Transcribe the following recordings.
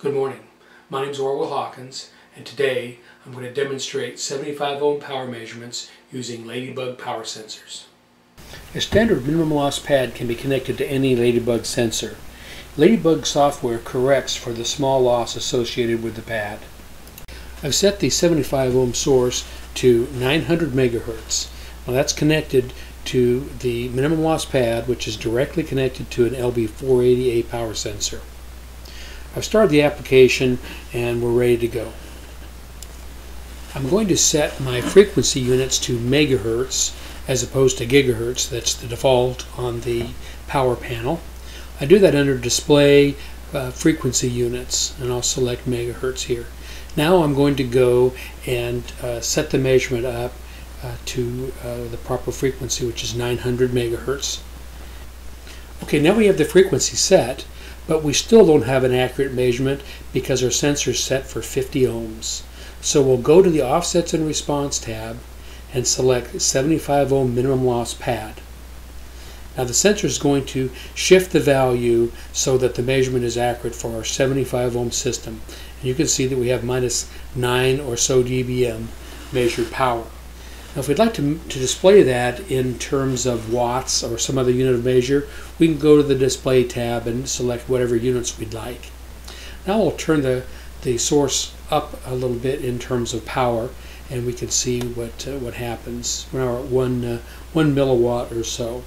Good morning. My name is Orwell Hawkins and today I'm going to demonstrate 75 ohm power measurements using Ladybug power sensors. A standard minimum loss pad can be connected to any Ladybug sensor. Ladybug software corrects for the small loss associated with the pad. I've set the 75 ohm source to 900 megahertz. Now that's connected to the minimum loss pad which is directly connected to an LB480A power sensor. I've started the application and we're ready to go. I'm going to set my frequency units to megahertz as opposed to gigahertz. That's the default on the power panel. I do that under display uh, frequency units and I'll select megahertz here. Now I'm going to go and uh, set the measurement up uh, to uh, the proper frequency which is 900 megahertz. Okay, now we have the frequency set but we still don't have an accurate measurement because our sensor is set for 50 ohms. So we'll go to the Offsets and Response tab and select 75 ohm minimum loss pad. Now the sensor is going to shift the value so that the measurement is accurate for our 75 ohm system. And you can see that we have minus 9 or so dBm measured power. Now if we'd like to, to display that in terms of watts or some other unit of measure, we can go to the display tab and select whatever units we'd like. Now we'll turn the, the source up a little bit in terms of power and we can see what, uh, what happens. We're now at one, uh, one milliwatt or so.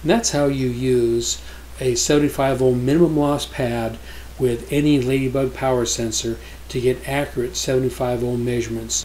And that's how you use a 75 ohm minimum loss pad with any Ladybug power sensor to get accurate 75 ohm measurements.